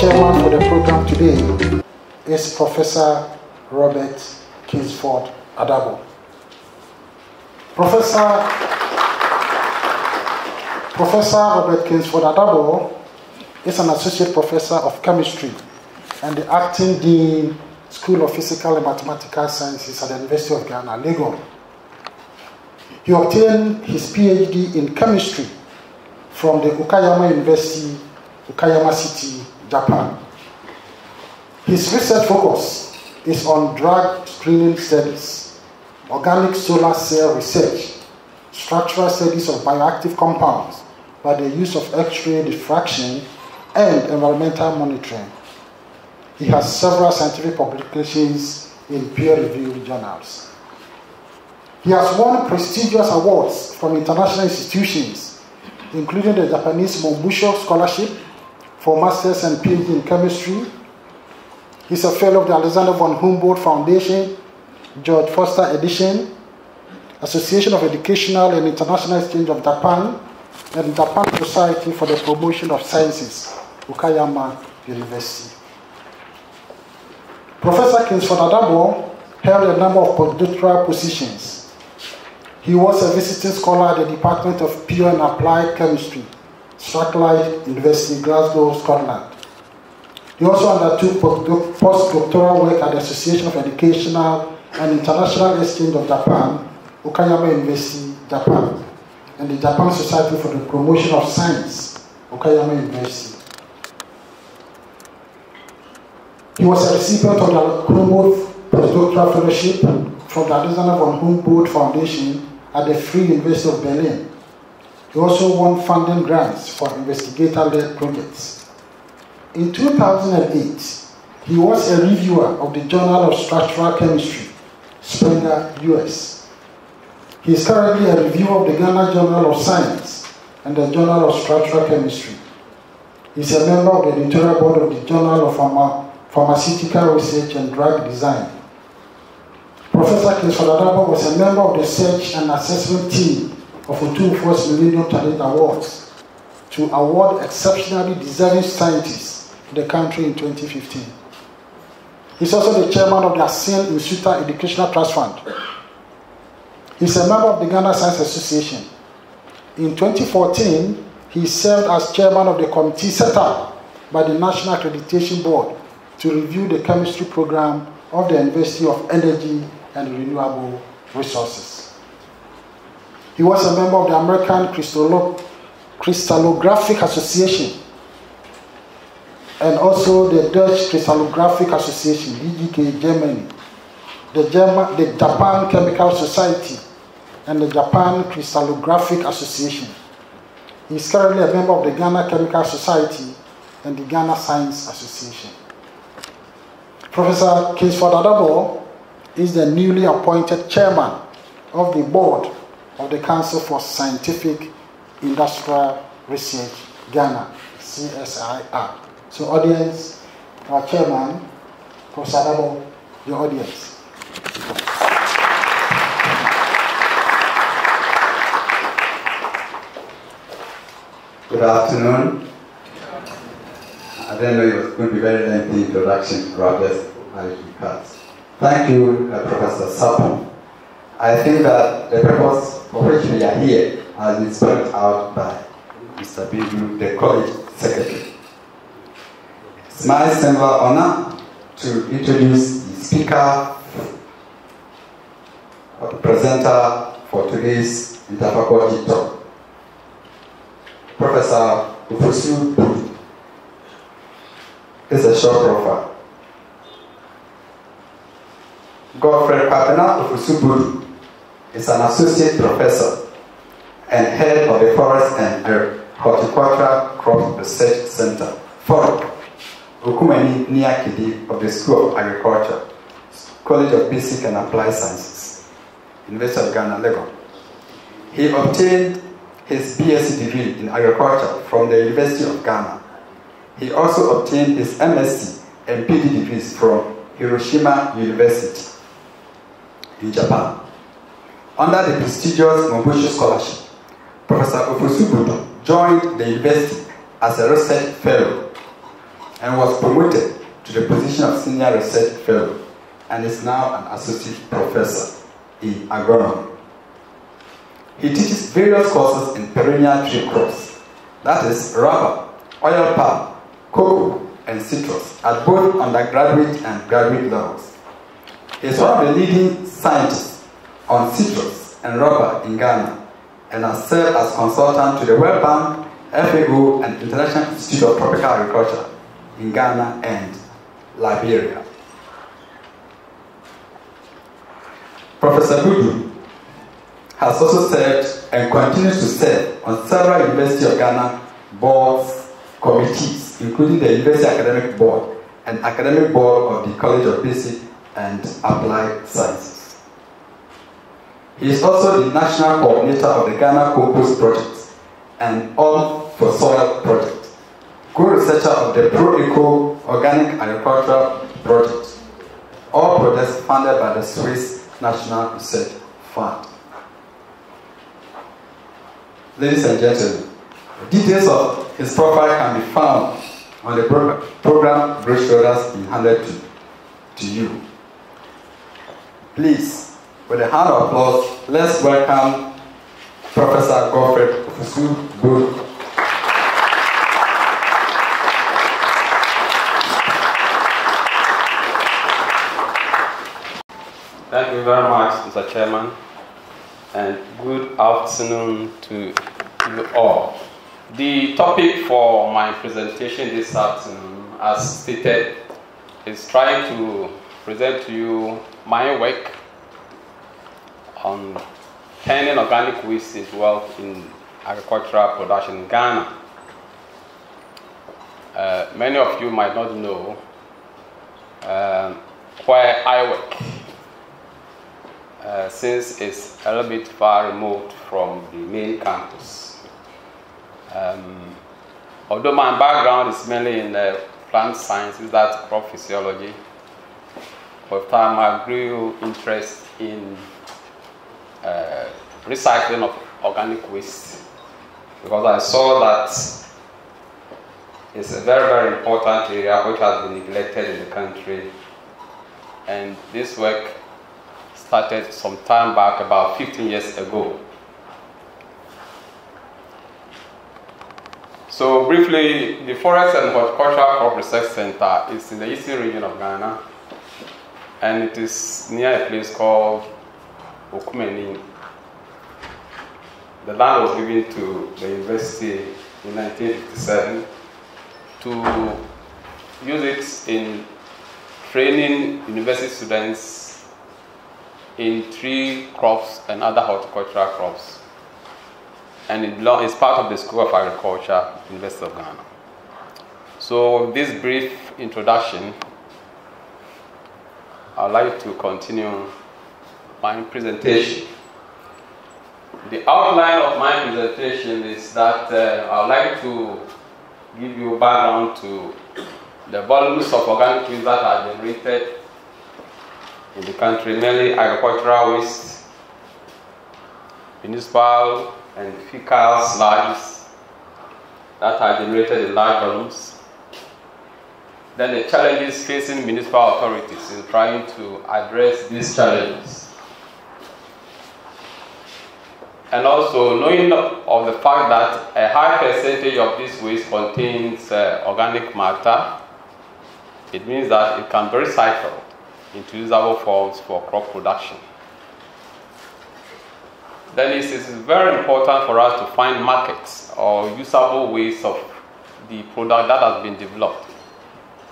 Chairman for the program today is Professor Robert Kingsford Adabo. Professor Professor Robert Kingsford Adabo is an associate professor of chemistry and the acting dean School of Physical and Mathematical Sciences at the University of Ghana, Legon. He obtained his PhD in chemistry from the Okayama University, Okayama City, Japan. His research focus is on drug screening studies, organic solar cell research, structural studies of bioactive compounds by the use of X-ray diffraction and environmental monitoring. He has several scientific publications in peer-reviewed journals. He has won prestigious awards from international institutions, including the Japanese Mombusho Scholarship for Masters and PhD in Chemistry. He's a fellow of the Alexander von Humboldt Foundation, George Foster Edition, Association of Educational and International Exchange of Japan, and Japan Society for the Promotion of Sciences, Okayama University. Professor Kingsford Adabo held a number of postdoctoral positions. He was a visiting scholar at the Department of Pure and Applied Chemistry, Strathclyde University, Glasgow, Scotland. He also undertook postdoctoral work at the Association of Educational and International Exchange of Japan, Okayama University, Japan, and the Japan Society for the Promotion of Science, Okayama University. He was a recipient of the Krumoth Postdoctoral Fellowship from the Alexander von Humboldt Foundation at the Free University of Berlin. He also won funding grants for investigator-led projects. In 2008, he was a reviewer of the Journal of Structural Chemistry, Springer, US. He is currently a reviewer of the Ghana Journal of Science and the Journal of Structural Chemistry. He is a member of the editorial board of the Journal of Pharma Pharmaceutical Research and Drug Design. Professor Kingsford Adabo was a member of the search and assessment team of Otumfuo's Millennium Talent Awards to award exceptionally deserving scientists to the country in 2015. He's also the chairman of the ASEAN Insuta Educational Trust Fund. He's a member of the Ghana Science Association. In 2014, he served as chairman of the committee set up by the National Accreditation Board to review the chemistry program of the University of Energy and Renewable Resources. He was a member of the American Crystallo- Crystallographic Association and also the Dutch Crystallographic Association, DGK Germany, the, German, the Japan Chemical Society, and the Japan Crystallographic Association. He is currently a member of the Ghana Chemical Society and the Ghana Science Association. Professor Kingsford Adabo is the newly appointed chairman of the board of the Council for Scientific Industrial Research, Ghana, CSIR. So, audience, our chairman, Professor Adabo, the audience. Good afternoon. Know it was to be very lengthy introduction, Robert Alikat. Thank you, uh, Professor Sapon. I think that the purpose for which we are here has been spelled out by Mr. Bidu, the college secretary. It's my simple honor to introduce the speaker, or presenter for today's interfaculty talk. Professor Ofosu is a short profile. Godfred Kwabena Ofosu Budu is an associate professor and head of the Forest and Horticultural Crop Research Center, FORC, Okumaning Niakidi of the School of Agriculture, College of Basic and Applied Sciences, University of Ghana, Legon. He obtained his BSc degree in agriculture from the University of Ghana. He also obtained his MSc and PhD degrees from Hiroshima University in Japan. Under the prestigious Mombusho Scholarship, Professor Ofosu joined the university as a research fellow and was promoted to the position of senior research fellow and is now an associate professor in agronomy. He teaches various courses in perennial tree crops, that is, rubber, oil palm, cocoa, and citrus at both undergraduate and graduate levels. He is one of the leading scientists on citrus and rubber in Ghana and has served as consultant to the World Bank, FAO, and International Institute of Tropical Agriculture in Ghana and Liberia. Professor Budu has also served and continues to serve on several University of Ghana boards, committees, including the University Academic Board and Academic Board of the College of Basic and Applied Sciences. He is also the National Coordinator of the Ghana Compost Project and All for Soil Project, co-researcher of the Pro-Eco Organic Agriculture Project, all projects funded by the Swiss National Research Fund. Ladies and gentlemen, details of his profile can be found on the program brochure that's been handed to, to you. Please, with a hand of applause, let's welcome Professor Godfred Ofosu Budu. Thank you very much, Mr. Chairman, and good afternoon to you all. The topic for my presentation this afternoon, as stated, is trying to present to you my work on turning organic waste into wealth in agricultural production in Ghana. Uh, many of you might not know um, where I work. Uh, since it's a little bit far removed from the main campus. Um, although my background is mainly in the plant sciences, that's crop physiology, with time I grew interest in uh, recycling of organic waste because I saw that it's a very, very important area which has been neglected in the country. And this work started some time back, about 15 years ago. So briefly, the Forest and Horticultural Crop Research Center is in the eastern region of Ghana, and it is near a place called Okumaning. The land was given to the university in 1957 to use it in training university students in tree crops and other horticultural crops. And it is part of the School of Agriculture, University of Ghana. So, this brief introduction, I'd like to continue my presentation. The outline of my presentation is that uh, I'd like to give you background to the volumes of organic waste that are generated in the country, mainly agricultural waste, municipal and fecal sludges that are generated in large volumes. Then the challenges facing municipal authorities in trying to address these challenges. And also knowing of the fact that a high percentage of this waste contains uh, organic matter, it means that it can be recycled into usable forms for crop production. Then it is very important for us to find markets or usable ways of the product that has been developed.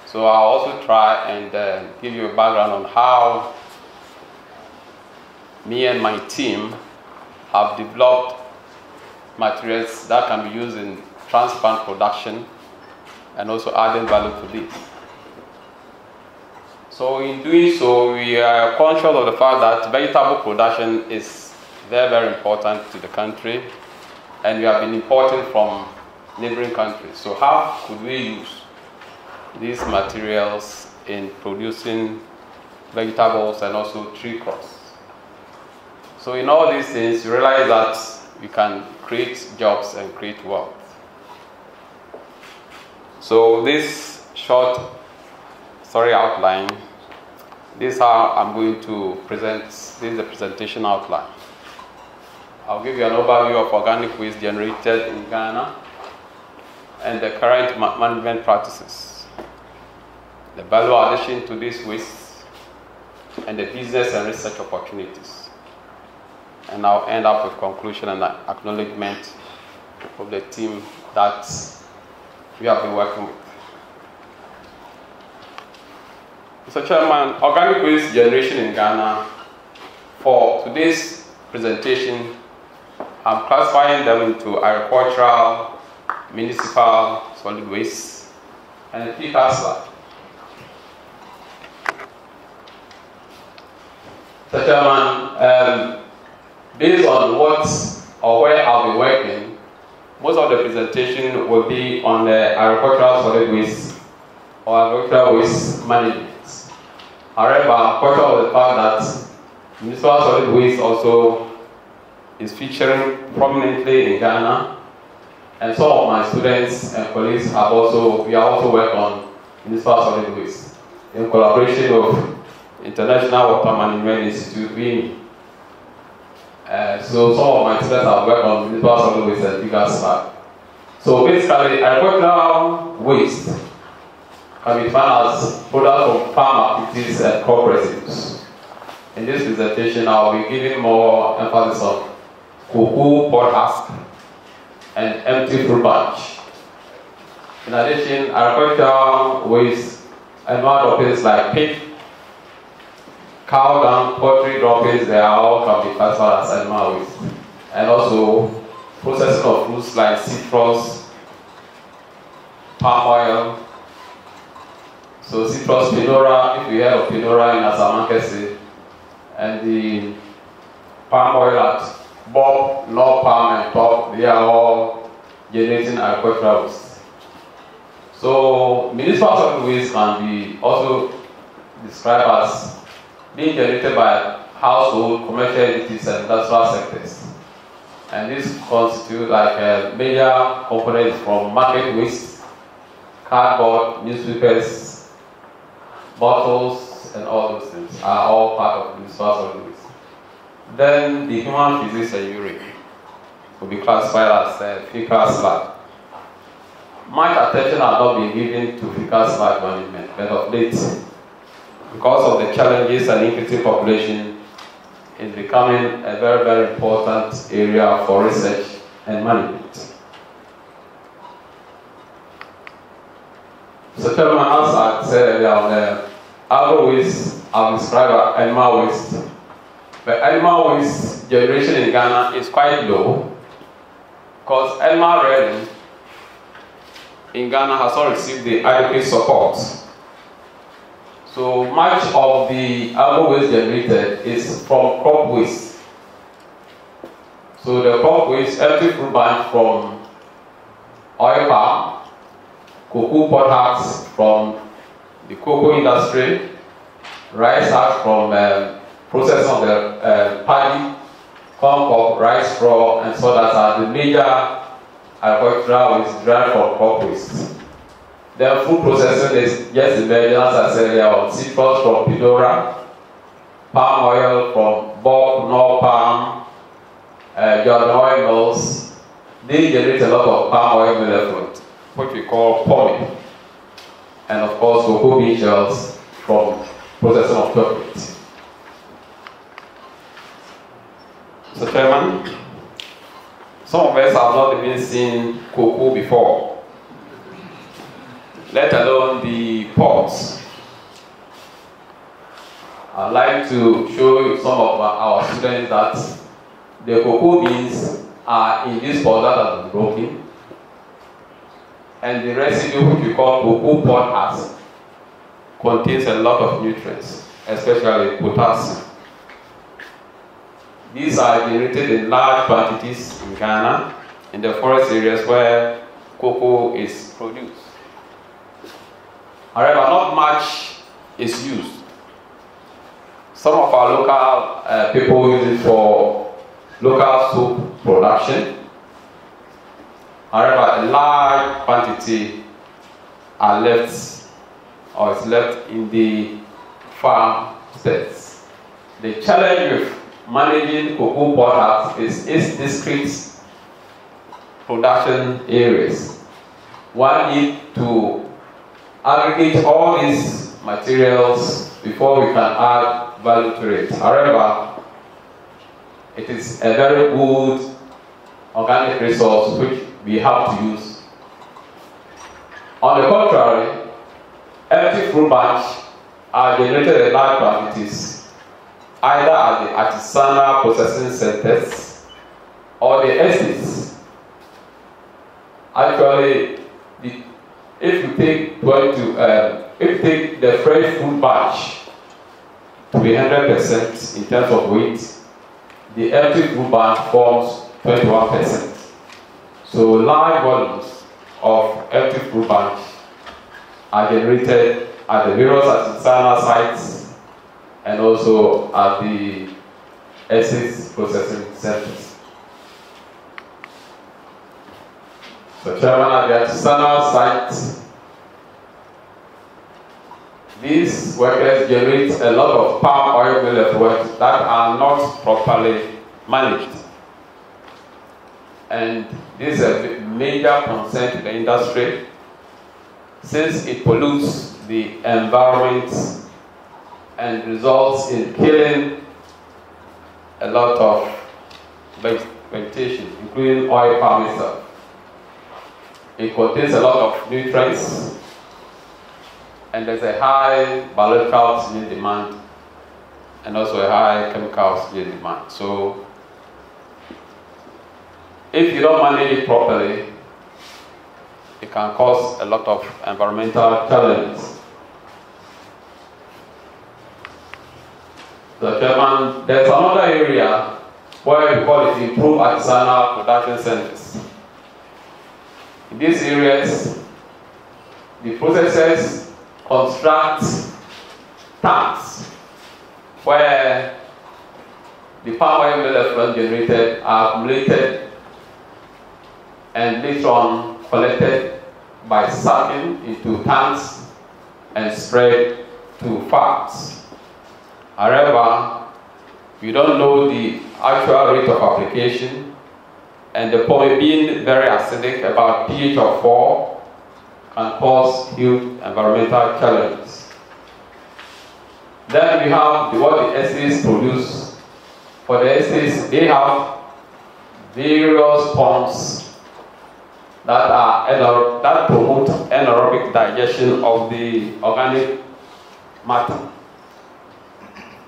So I'll also try and uh, give you a background on how me and my team have developed materials that can be used in transplant production and also adding value to this. So in doing so, we are conscious of the fact that vegetable production is very, very important to the country, and we have been importing from neighboring countries. So how could we use these materials in producing vegetables and also tree crops. So in all these things, you realize that you can create jobs and create wealth. So this short story outline, this is how I'm going to present, this is the presentation outline. I'll give you an overview of organic waste generated in Ghana and the current ma- management practices, the value addition to this waste, and the business and research opportunities. And I'll end up with conclusion and acknowledgement of the team that we have been working with. Mr. Chairman, organic waste generation in Ghana, for today's presentation, I'm classifying them into agricultural, municipal, solid waste, and PFAS Mr. Chairman, um, based on what or where I'll be working, most of the presentation will be on the agricultural solid waste or agricultural waste management. However, conscious of the fact that municipal solid waste also is featuring prominently in Ghana, and some of my students and colleagues have also, we are also working on municipal solid waste in collaboration with International Water Management Institute, IWMI. Uh, so some of my students have worked on municipal solid waste and bigger slag. So basically, agricultural waste can be found as products from farm activities and cooperatives. In this presentation, I'll be giving more emphasis on cocoa pod husk and empty fruit bunch. In addition, agricultural waste and other droppings like pig, cow dung, poultry droppings, they are all can be classified as animal waste. And also processing of fruits like citrus, palm oil. So citrus pinora, if you heard of pinora in Asamankese, and the palm oil at Bob, no palm and top, they are all generating agricultural waste. So municipal solid waste can be also described as being generated by household, commercial entities, and industrial sectors. And this constitute like a major component from market waste, cardboard, newspapers, bottles, and all those things are all part of municipal solid waste. Then the human physics and urine will be classified as uh, fecal sludge. Much attention has not been given to fecal sludge management, but of late, because of the challenges and increasing population, is becoming a very, very important area for research and management. So, as I said earlier, the agro waste, I've described animal waste. But animal waste generation in Ghana is quite low because animal rearing in Ghana has not received the adequate support. So much of the animal waste generated is from crop waste. So the crop waste, empty fruit bunch from oil palm, cocoa pod husks from the cocoa industry, rice husks from um, processing of the uh, paddy, corn rice straw, and so that are the major agricultural waste derived from crop waste. Then food processing is just emerging, as I said earlier, on citrus from Pinora, palm oil from Bob, Norpalm, uh, Juaben oil mills. They generate a lot of palm oil effluent, which we call palm. And of course, cocoa bean shells from processing of chocolate. Mr. Chairman, some of us have not even seen cocoa before, let alone the pods. I'd like to show you some of our students that the cocoa beans are in this pod that has been broken, and the residue, which we call cocoa pod husk, contains a lot of nutrients, especially potassium. These are generated in large quantities in Ghana, in the forest areas where cocoa is produced. However, not much is used. Some of our local uh, people use it for local soap production. However, a large quantity are left or is left in the farm sets. The challenge with managing cocoa products is its discrete production areas. One need to aggregate all these materials before we can add value to it. However, it is a very good organic resource which we have to use. On the contrary, empty fruit bunch are generated in large quantities, either at the artisanal processing centers or the estates. Actually, the, if you take 20 to, um, if you take the fresh fruit batch to be 100% in terms of weight, the empty fruit batch forms 21%. So large volumes of empty fruit bunch are generated at the various artisanal sites and also at the essence processing centers. So Chairman, at the artisanal sites, these workers generate a lot of palm oil mill effluents that are not properly managed. And this is a major concern to the industry since it pollutes the environment and results in killing a lot of vegetation, including oil palm itself. It contains a lot of nutrients and there's a high biological oxygen demand and also a high chemical oxygen demand. So if you don't manage it properly, it can cause a lot of environmental challenges. The Chairman, there's another area where we call it improved artisanal production centers. In these areas, the processors construct tanks where the power and effluent generated are accumulated and later on collected by sucking into tanks and spread to farms. However, we don't know the actual rate of application and the point being very acidic, about pH of 4, can cause huge environmental challenges. Then we have the, what the estates produce. For the estates, they have various ponds that are that promote anaerobic digestion of the organic matter.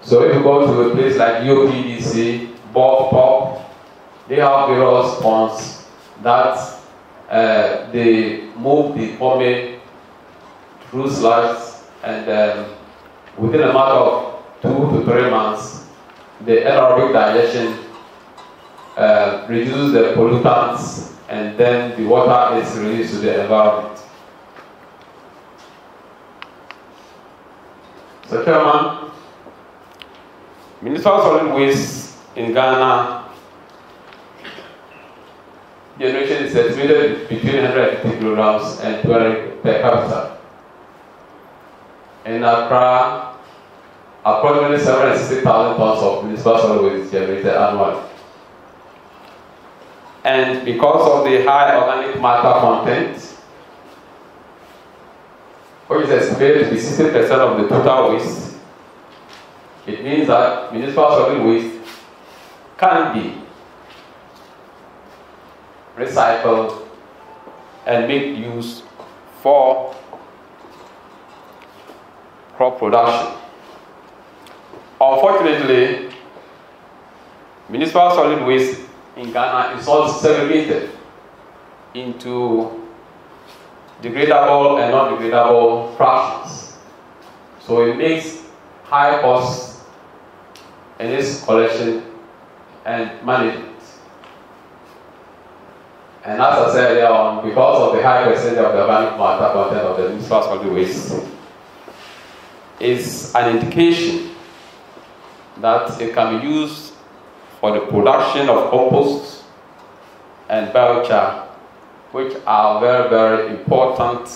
So if you go to a place like UPDC, Bob Pop, they have various ponds that uh, they move the pomade through slugs and um, within a matter of two to three months, the anaerobic digestion uh, reduces the pollutants and then the water is released to the environment. So Chairman, municipal solid waste in Ghana generation is estimated between 150 kilograms and 200 per capita. In Accra, approximately 760,000 tons of municipal solid waste is generated annually. And because of the high organic matter content, which is estimated to be 60% of the total waste, it means that municipal solid waste can be recycled and made use for crop production. Unfortunately, municipal solid waste in Ghana is all segregated into degradable and non-degradable fractions. So it makes high cost in its collection and management. And as I said earlier on, because of the high percentage of the organic matter content of the municipal solid waste, is an indication that it can be used for the production of compost and biochar, which are very, very important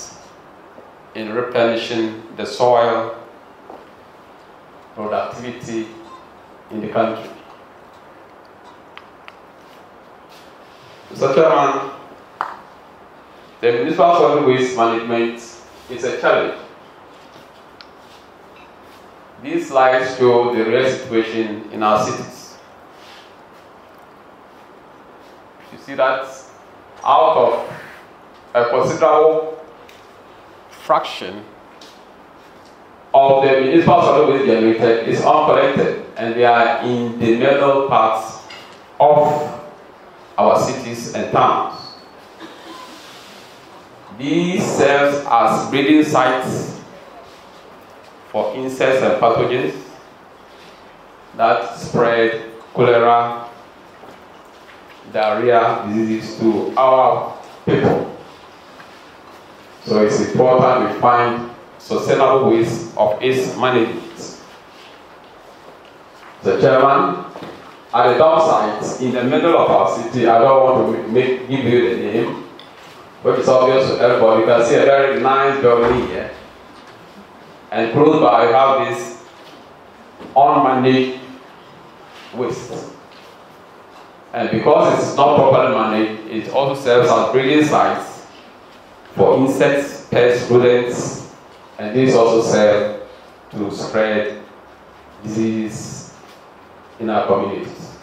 in replenishing the soil productivity in the country. Mr. Chairman, the municipal solid waste management is a challenge. These slides show the real situation in our cities. You see that out of a considerable fraction of the municipal solid waste generated is uncollected and they are in the middle parts of our cities and towns. These serve as breeding sites for insects and pathogens that spread cholera, diarrhea diseases to our people. So it's important we find sustainable ways of its management. The chairman, at the dump site in the middle of our city, I don't want to make, give you the name, which is obvious to everybody. You can see a very nice building here. And close by, you have this unmanaged waste. And because it's not properly managed, it also serves as breeding sites for insects, pests, rodents, and this also serves to spread disease in our communities.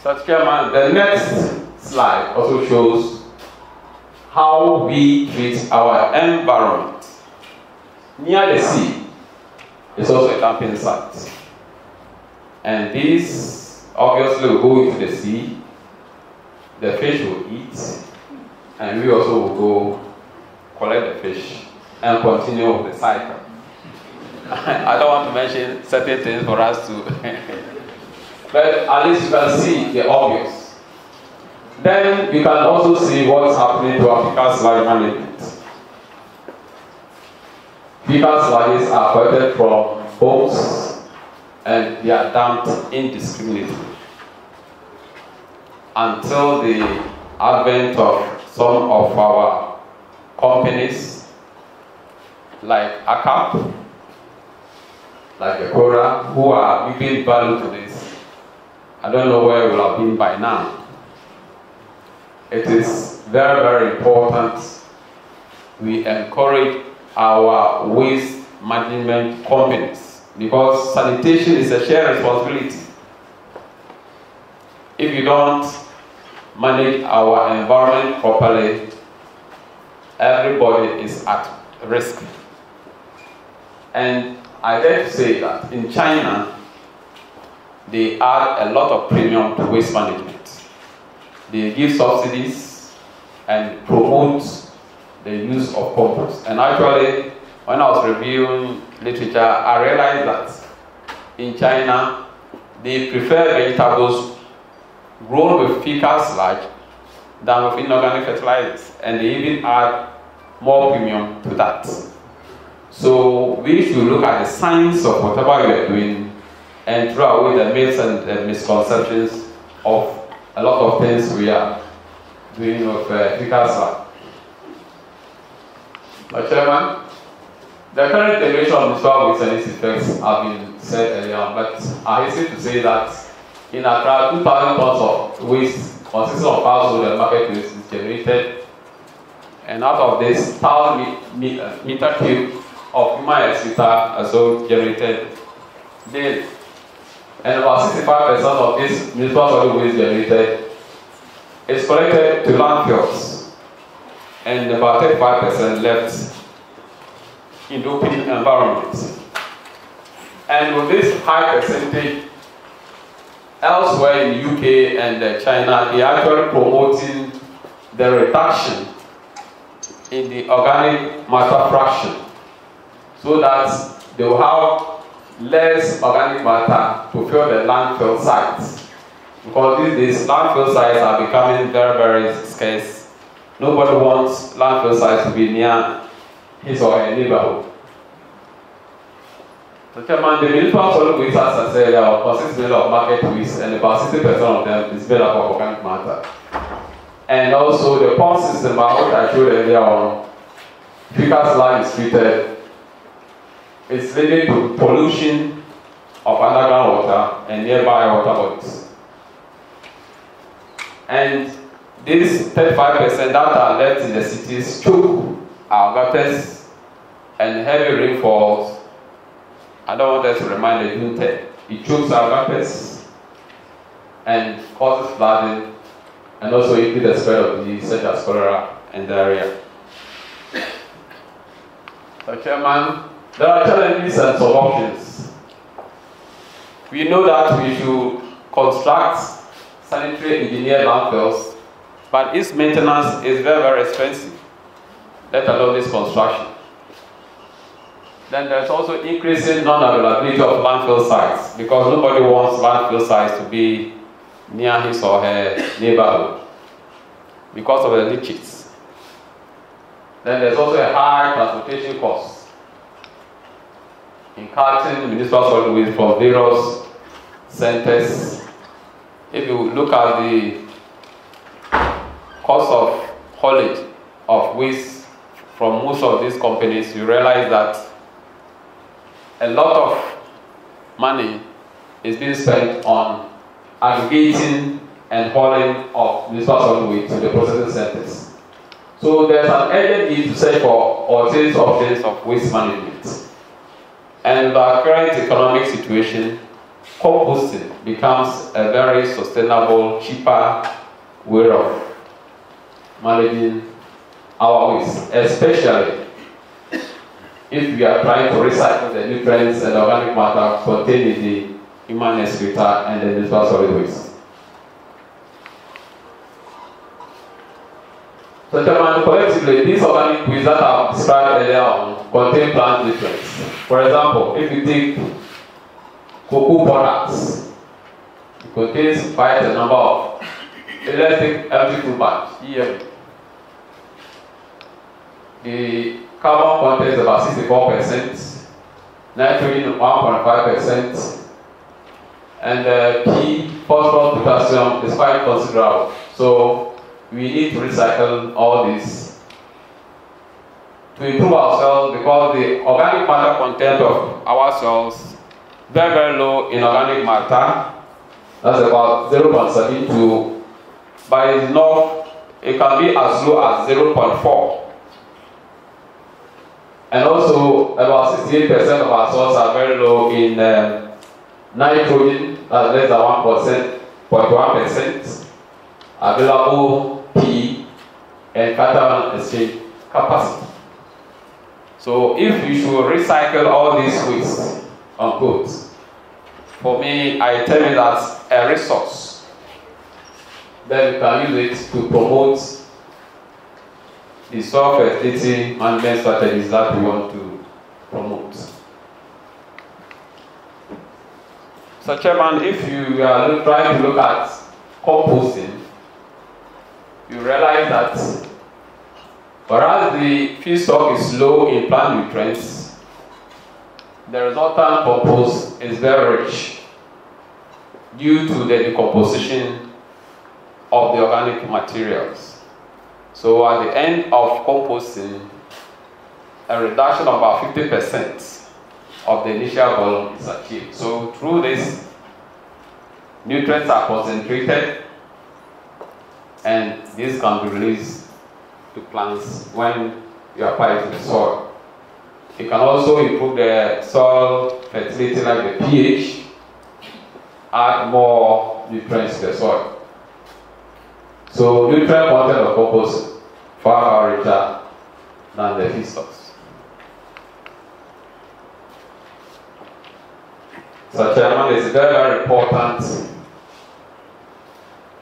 Such Chairman, the next slide also shows how we treat our environment. Near the sea is also a camping site. And these obviously will go into the sea, the fish will eat, and we also will go collect the fish and continue with the cycle. I don't want to mention certain things for us to but at least you can see the obvious. Then you can also see what's happening to Africa's sludge management. Fecal sludges are collected from homes and they are dumped indiscriminately until the advent of some of our companies like ACAP, like Ecora, who are giving value to this I don't know where we will have been by now. It is very, very important we encourage our waste management companies because sanitation is a shared responsibility. If you don't manage our environment properly, everybody is at risk. And I dare to say that in China, they add a lot of premium to waste management. They give subsidies and promote the use of compost. And actually, when I was reviewing literature, I realized that in China, they prefer vegetables grown with fecal sludge than with inorganic fertilizers. And they even add more premium to that. So we should look at the science of whatever we are doing and throw away the myths and the misconceptions of a lot of things we are doing with uh, FICASA. My chairman, the current generation of municipal waste and its effects have been said earlier but I hasten to say that in Accra, 2,000 tons of waste consisting of household and market waste is generated, and out of this, 1,000 uh, meter cube of human excreta also generated. Daily and about 65% of this municipal solid waste generated is collected to landfills, and about 35% left in the open environment. And with this high percentage, elsewhere in the UK and uh, China, they are actually promoting the reduction in the organic matter fraction so that they will have less organic matter to fill the landfill sites. Because these landfill sites are becoming very, very scarce. Nobody wants landfill sites to be near his or her neighborhood. So Chairman, the municipal solid waste, as I said, are consists mainly of market waste and about 60% of them is made up of organic matter. And also the pump system, what I showed earlier on, because land is treated, it's leading to pollution of underground water and nearby water bodies. And these 35% that are left in the cities choke our gutters and heavy rainfalls. I don't want us to remind the Junte. It chokes our gutters and causes flooding and also increase the spread of disease such as cholera and diarrhea. So, Chairman, there are challenges and some options. We know that we should construct sanitary engineered landfills, but its maintenance is very, very expensive, let alone its construction. Then there's also increasing non-availability of landfill sites because nobody wants landfill sites to be near his or her neighborhood because of the leaches. Then there's also a high transportation cost in carting municipal solid waste from various centers. If you look at the cost of haulage of waste from most of these companies, you realize that a lot of money is being spent on aggregating and hauling of municipal solid waste to the processing centers. So there's an urgent need to search for alternative options of waste management. And our current economic situation, composting becomes a very sustainable, cheaper way of managing our waste, especially if we are trying to recycle the nutrients and organic matter contained in the human excreta and the municipal solid waste. So, Chairman, collectively, these organic waste that I've described earlier on contain plant nutrients. For example, if you take cocoa products, it contains quite a number of electric empty food bags, EM. The carbon content is about 64%, nitrogen 1.5%, and uh, P, phosphorus, potassium is quite considerable. So we need to recycle all this to improve ourselves because the organic matter content of our cells very very low in organic matter. That's about 0.72, but it's not. It can be as low as 0.4. And also, about 68% of our cells are very low in um, nitrogen, that's less than 1%, 0.1%, available P, and cation exchange capacity. So, if you should recycle all these waste goods, for me, I tell you that a resource, then you can use it to promote the soil fertility management strategies that we want to promote. So, Chairman, if you are trying to look at composting, you realize that whereas the feedstock is low in plant nutrients, the resultant compost is very rich due to the decomposition of the organic materials. So at the end of composting, a reduction of about 50% of the initial volume is achieved. So through this, nutrients are concentrated and this can be released to plants when you apply it to the soil. It can also improve the soil fertility like the pH, add more nutrients to the soil. So nutrient content of compost far far richer than the feedstocks. So Chairman, it's very, very important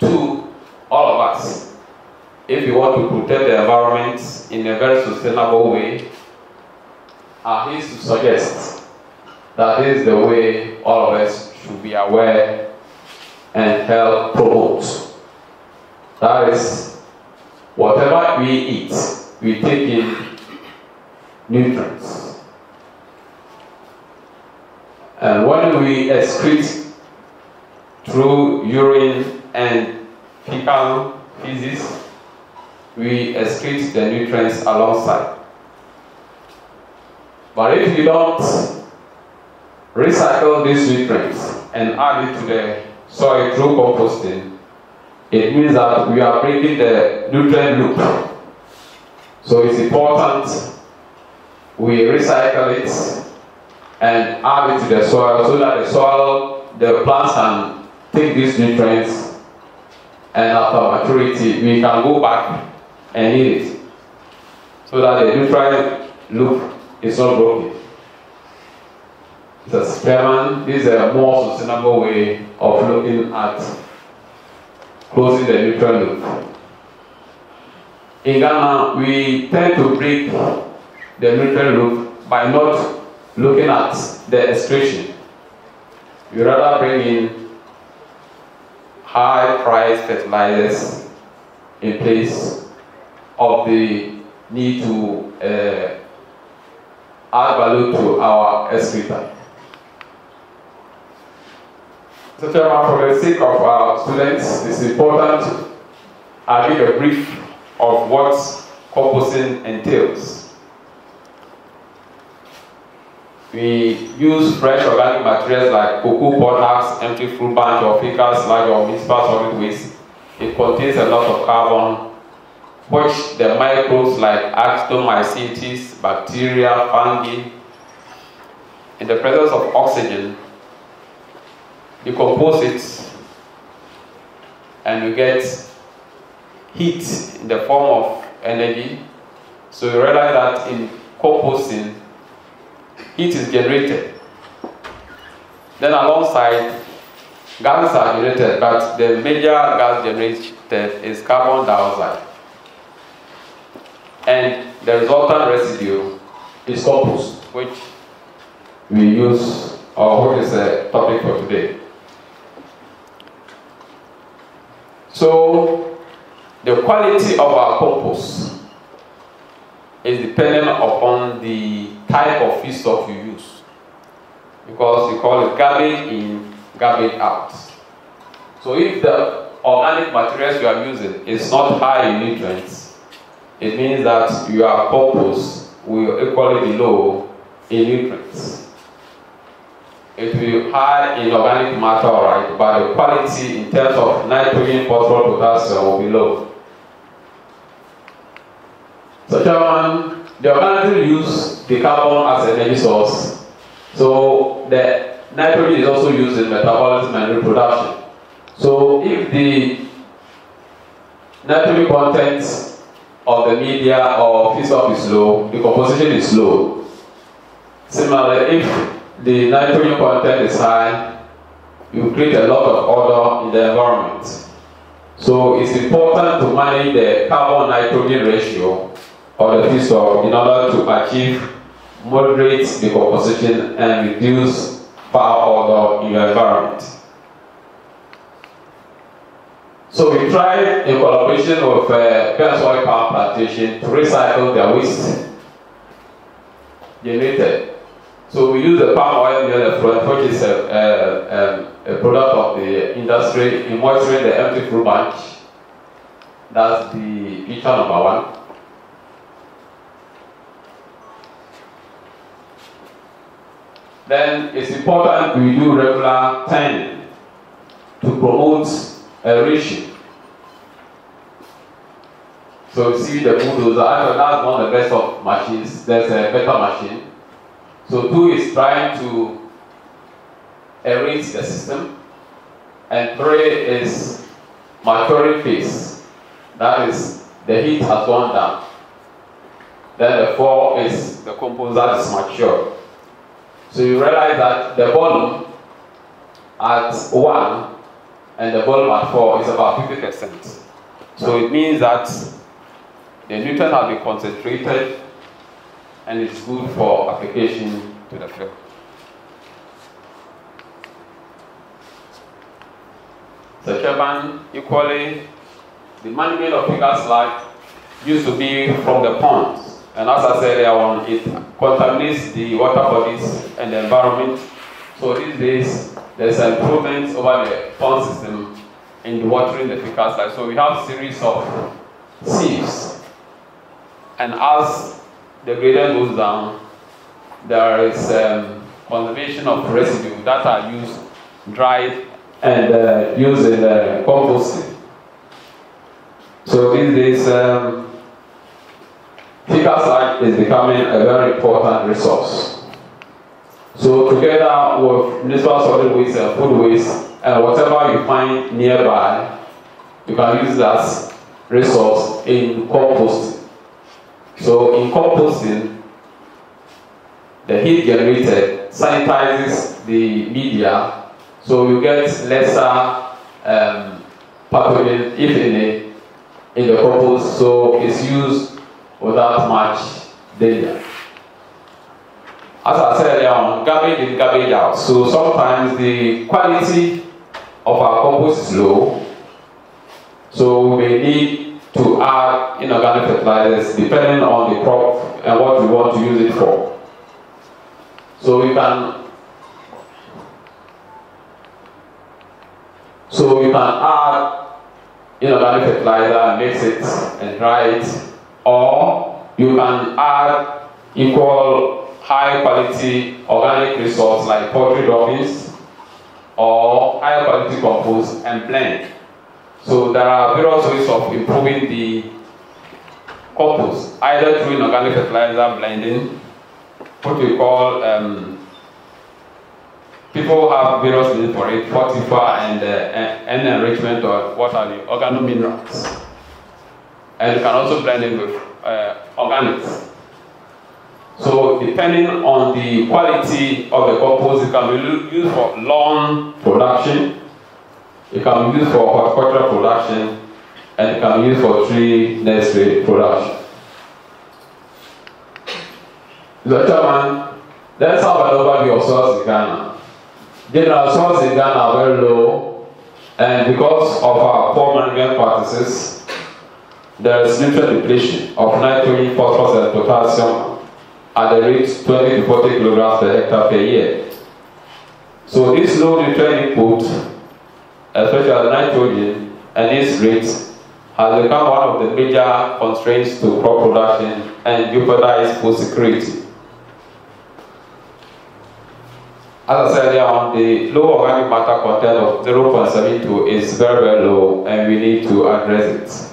to all of us if you want to protect the environment in a very sustainable way, are his to suggest that is the way all of us should be aware and help promote. That is, whatever we eat, we take in nutrients. And when we excrete through urine and fecal feces, we excrete the nutrients alongside. But if you don't recycle these nutrients and add it to the soil through composting, it means that we are breaking the nutrient loop. So it's important we recycle it and add it to the soil so that the soil, the plants can take these nutrients and after maturity we can go back and eat it so that the nutrient loop is not broken. It's a experiment. This is a more sustainable way of looking at closing the nutrient loop. In Ghana, we tend to break the nutrient loop by not looking at the excretion. We rather bring in high price fertilizers in place of the need to uh, add value to our excreta. So, for the sake of our students, it's important I give a brief of what composting entails. We use fresh organic materials like cocoa products, empty fruit bunch or fecal sludge or municipal solid waste. It contains a lot of carbon, which the microbes like actinomycetes, bacteria, fungi, in the presence of oxygen, decompose it and you get heat in the form of energy. So you realize that in composting, heat is generated. Then alongside, gases are generated, but the major gas generated is carbon dioxide. And the resultant residue is compost, which we use, or which is a topic for today. So, the quality of our compost is dependent upon the type of feedstock you use. Because we call it garbage in, garbage out. So if the organic materials you are using is not high in nutrients, it means that your compost will equally be low in nutrients. It will be high in organic matter, right? but the quality in terms of nitrogen, phosphorus, potassium will be low. So Chairman, the organism use the carbon as an energy source. So the nitrogen is also used in metabolism and reproduction. So if the nitrogen content of the media or feedstock is low, the composition is low. Similarly, if the nitrogen content is high, you create a lot of odor in the environment. So it's important to manage the carbon nitrogen ratio or the feedstock in order to achieve moderate decomposition and reduce foul odor in your environment. So we tried in collaboration with uh, Oil Power Plantation to recycle their waste generated. So we use the palm oil near the front, which is a, a, a, product of the industry in moisturizing the empty fruit bunch. That's the picture number one. Then it's important we do regular tanning to promote aeration. So you see the bulldozer, that's one of the best of machines. There's a better machine. So two is trying to aerate the system. And three is maturing phase. That is, the heat has gone down. Then the four is the compost that is mature. So you realize that the volume at 1 and the volume at 4 is about 50%. So it means that the nutrient has been concentrated and it's good for application to the field. the chairman, equally, the management of fecal sludge used to be from the ponds. And as I said earlier it contaminates the water bodies and the environment. So these days, there's improvements over the pond system in watering the fecal sludge. So we have series of sieves. And as the gradient goes down, there is um, conservation of residue that are used dried and uh, used in uh, composting. So these days, um, Ficus is becoming a very important resource. So together with municipal solid waste and food waste and whatever you find nearby, you can use as resource in composting. So in composting, the heat generated sanitizes the media, so you get lesser um, pathogen, if any, in the compost, so it's used without much danger. As I said earlier on, garbage in, garbage out. So sometimes the quality of our compost is low, so we may need to add inorganic fertilizers depending on the crop and what we want to use it for. So we can so we can add inorganic fertilizer and mix it and dry it, or you can add equal high quality organic resource like poultry droppings or high quality compost and blend. So there are various ways of improving the compost, either through inorganic fertilizer blending what we call um, people have various names for it, fortify and, uh, and enrichment or what are the organominerals. And you can also blend it with uh, organics. So depending on the quality of the compost, it can be used for lawn production, it can be used for horticultural production, and it can be used for tree nursery production. The chairman, let's have an overview of soils in Ghana. General soils in Ghana are very low, and because of our poor management practices, there is nutrient depletion of nitrogen, phosphorus, and potassium at the rate 20 to 40 kilograms per hectare per year. So this low nutrient input, especially nitrogen, and this rate has become one of the major constraints to crop production and jeopardize food security. As I said earlier on, the low organic matter content of 0.72 is very, very low and we need to address it.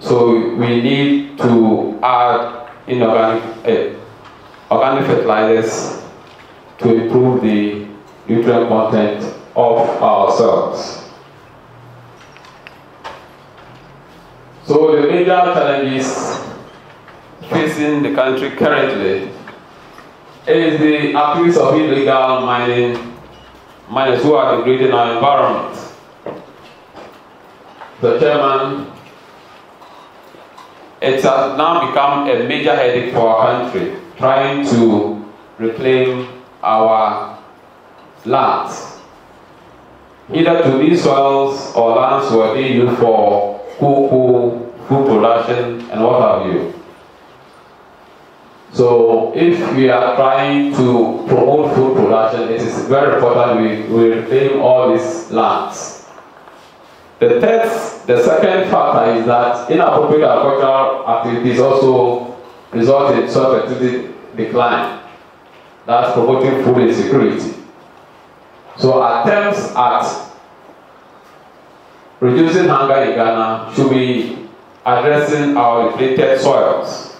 So we need to add inorganic uh, organic fertilizers to improve the nutrient content of our soils. So the major challenges facing the country currently is the abuse of illegal mining miners who are degrading our environment. The chairman, it has now become a major headache for our country, trying to reclaim our lands. Either to these soils or lands were being used for cocoa, food production, and what have you. So if we are trying to promote food production, it is very important we, we reclaim all these lands. The third, the second factor is that inappropriate agricultural activities also result in soil fertility decline. That's promoting food insecurity. So attempts at reducing hunger in Ghana should be addressing our depleted soils.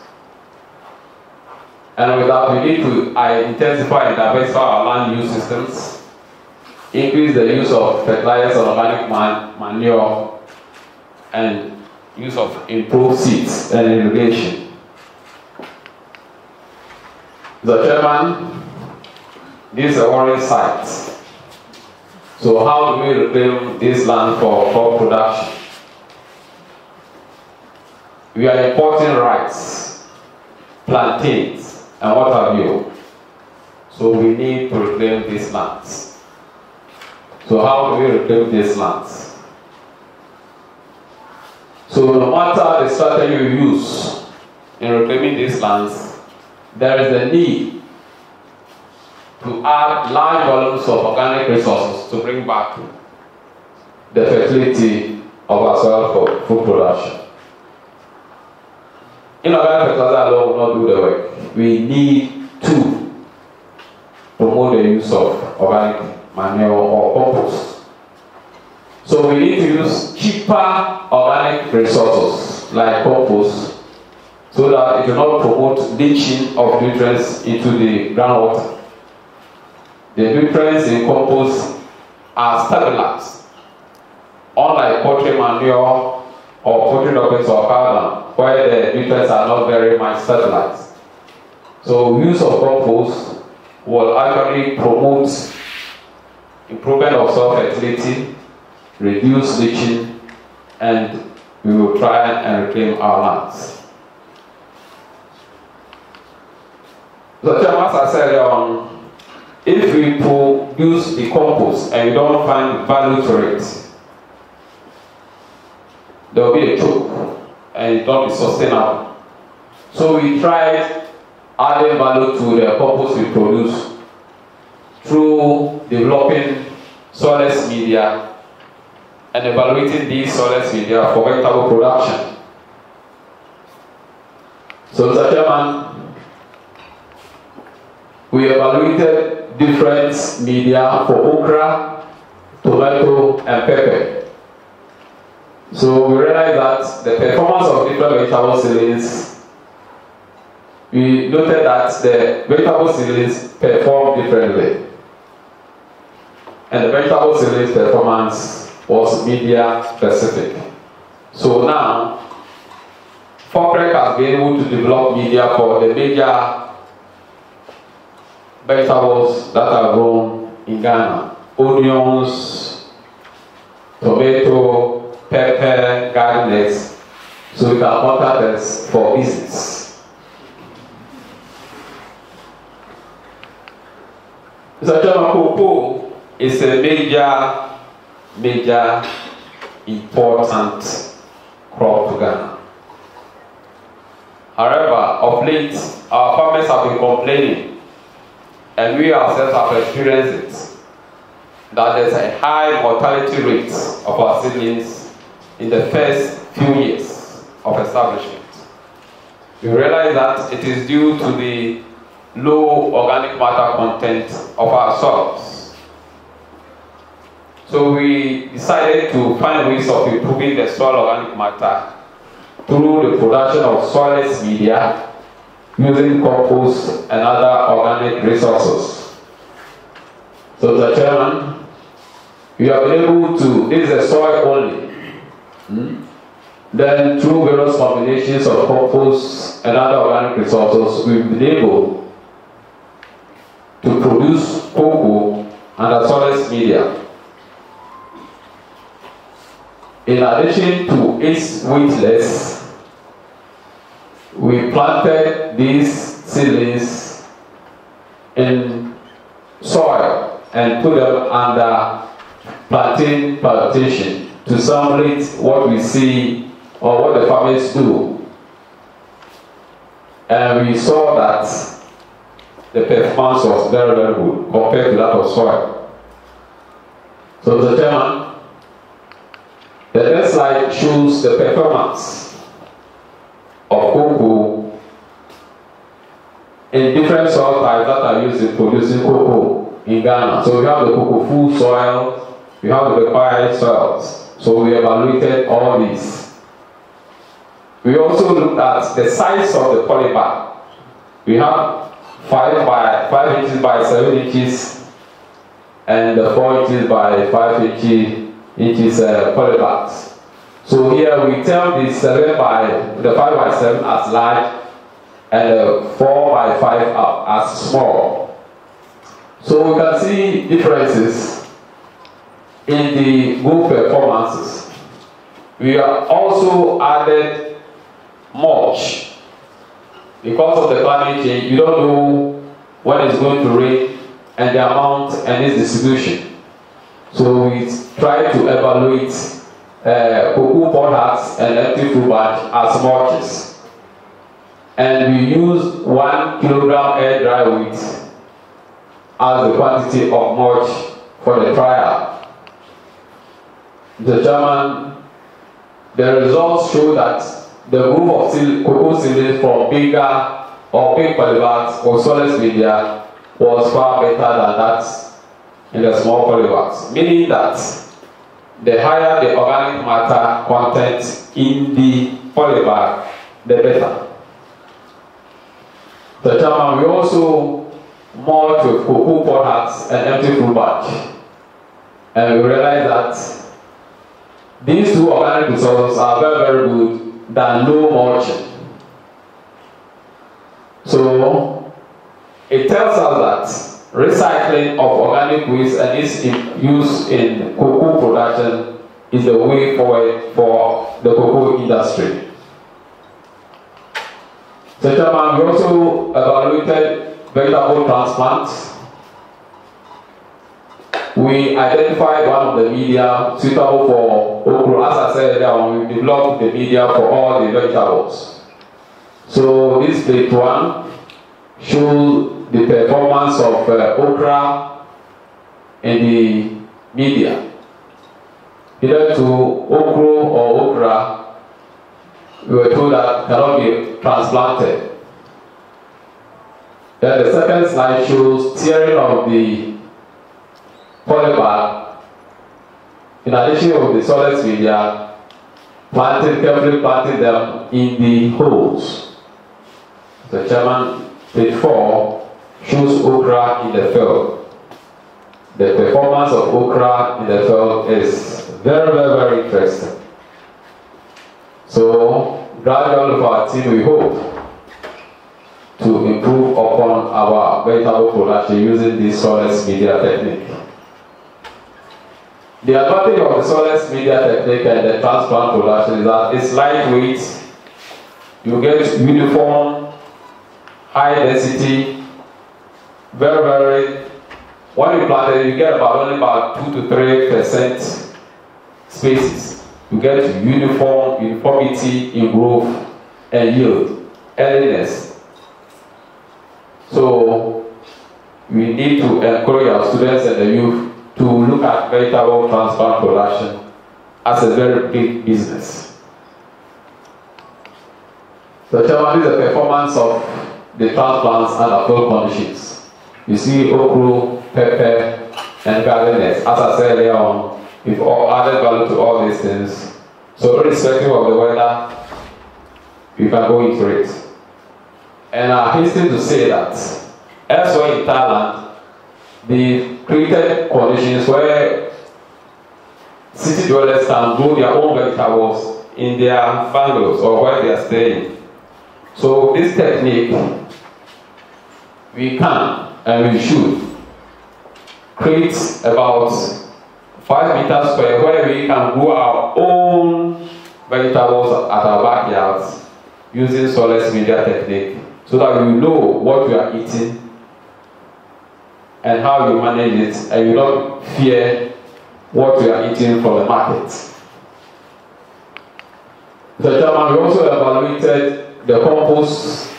And with that, we need to intensify and diversify our land use systems, increase the use of fertilizers and organic man manure, and use of improved seeds and irrigation. The chairman, these a warning sites. So how do we reclaim this land for crop production? We are importing rice, plantains, and what have you. So we need to reclaim these lands. So how do we reclaim these lands? So no matter the strategy you use in reclaiming these lands, there is a need to add large volumes of organic resources to bring back the fertility of our soil for food production. Inorganic fertilizer alone will not do the work. We need to promote the use of organic manure or compost. So we need to use cheaper organic resources like compost so that it will not promote leaching of nutrients into the groundwater. The nutrients in compost are stabilized, unlike poultry manure or poultry nuggets or cow where the nutrients are not very much stabilized. So use of compost will actually promote improvement of soil fertility, reduce leaching, and we will try and reclaim our lands. So, as I said, um, if we produce the compost and we don't find value to it, there will be a choke and it not be sustainable. So we tried adding value to the compost we produce through developing soilless media and evaluating these soilless media for vegetable production. So, Mr. Chairman, we evaluated different media for okra, tomato, and pepper. So we realized that the performance of different vegetable seedlings, we noted that the vegetable seedlings perform differently. And the vegetable seedlings performance was media specific. So now, FOHCREC has been able to develop media for the major vegetables that are grown in Ghana. Onions, tomato, pepper, gardeners, so we can contact us for business. Mr. Cocoa is a major, major important crop to Ghana. However, of late, our farmers have been complaining, and we ourselves have experienced it, that there's a high mortality rate of our seedlings in the first few years of establishment. We realize that it is due to the low organic matter content of our soils. So we decided to find ways of improving the soil organic matter through the production of soilless media using compost and other organic resources. So the chairman, we have been able to, this is a soil only, Hmm? Then through various combinations of compost and other organic resources, we've been able to produce cocoa under soilless media. In addition to its weightless, we planted these seedlings in soil and put them under planting plantation to simulate what we see or what the farmers do. And we saw that the performance was very, very good compared to that of soil. So the chairman, the next slide shows the performance of cocoa in different soil types that are used in producing cocoa in Ghana. So we have the cocoa full soil, we have the required soils. So we evaluated all these. We also looked at the size of the polybag. We have five by five inches by seven inches, and the four inches by five inches inches uh, polybags. So here we tell the seven by the five by seven as large, and the four by five as small. So we can see differences in the good performances. We are also added mulch. Because of the climate change, you don't know when it's going to rain and the amount and its distribution. So we try to evaluate uh, cocoa pods and empty fruit bunch as mulches. And we use one kilogram air dry wheat as the quantity of mulch for the trial. The German, the results show that the move of cocoa seedlings from bigger or big polybags or soilless media was far better than that in the small polybags, meaning that the higher the organic matter content in the polybag, the better. The German, we also mulch with cocoa products and empty fruit batch. And we realize that these two organic results are very, very good than low mulching. So it tells us that recycling of organic waste and its use in cocoa production is the way forward for the cocoa industry. So, Chairman, we also evaluated vegetable transplants we identified one of the media suitable for okra. As I said earlier, we developed the media for all the vegetables. So this is plate one shows the performance of uh, okra in the media. Either to okra or okra, we were told that cannot be transplanted. Then the second slide shows tearing of the Polymer, in addition to the soilless media, planted, carefully planted them in the holes. The chairman, 4, shows okra in the field. The performance of okra in the field is very, very, very interesting. So, gradually for our team, we hope to improve upon our vegetable production using this soilless media technique. The advantage of the soilless media technique and the transplant production is that it's lightweight, you get uniform, high density, very, very, when you plant it, you get about only about 2 to 3 percent spaces. You get uniform, uniformity in growth and yield, earliness. So, we need to encourage our students and the youth to look at vegetable transplant production as a very big business. The chairman is the performance of the transplants under full conditions. You see okra, pepper, and garden eggs. As I said earlier on, we've added value to all these things. So irrespective of the weather, you can go into it. And I hasten to say that elsewhere in Thailand, the created conditions where city dwellers can grow their own vegetables in their bungalows or where they are staying. So this technique, we can and we should create about five meters square where we can grow our own vegetables at our backyards using soilless media technique so that we know what we are eating and how you manage it, and you don't fear what you are eating from the market. The German, we also evaluated the compost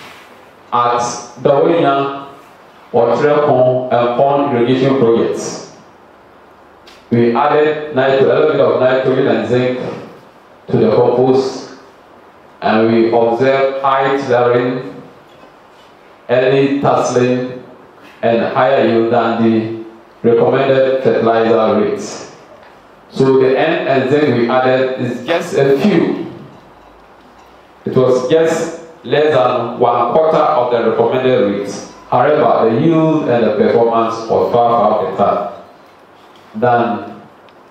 at the Wenya or Trekon and pond irrigation projects. We added a little bit of nitrogen and zinc to the compost, and we observed high clearing, early tasseling, and higher yield than the recommended fertilizer rates. So the N and Z we added is just a few. It was just less than one quarter of the recommended rates. However, the yield and the performance was far, far better than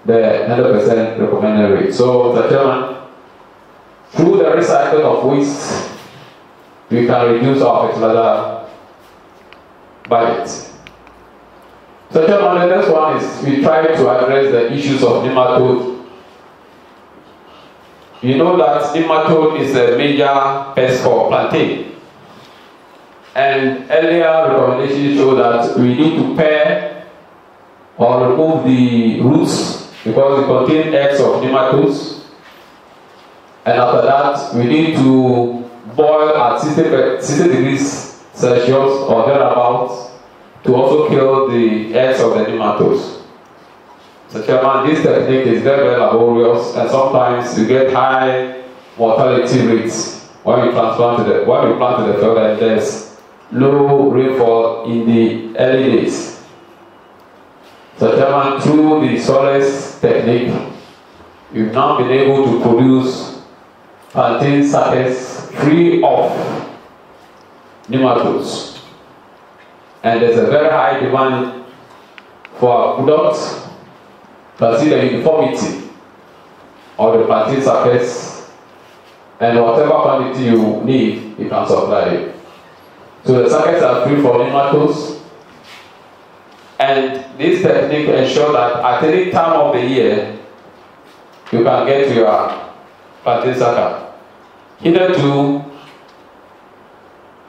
the 100% recommended rate. So, the chairman, through the recycling of waste, we can reduce our fertilizer budget. Second one, the next one is we try to address the issues of nematode. You know that nematode is a major pest for plantain. And earlier recommendations show that we need to pair or remove the roots because they contain eggs of nematodes. And after that, we need to boil at 60, 60 degrees Celsius or thereabouts to also kill the eggs of the nematodes. So Chairman, this technique is very, very laborious and sometimes you get high mortality rates when we transplant to the when we plant to the field and there's low rainfall in the early days. So Chairman, through the Solis technique, we've now been able to produce plantain suckers free of nematodes. And there's a very high demand for our products. You see the uniformity of the plantain suckers and whatever quantity you need, you can supply it. So the suckers are free from nematodes. And this technique ensures that at any time of the year, you can get your plantain sucker. Hitherto,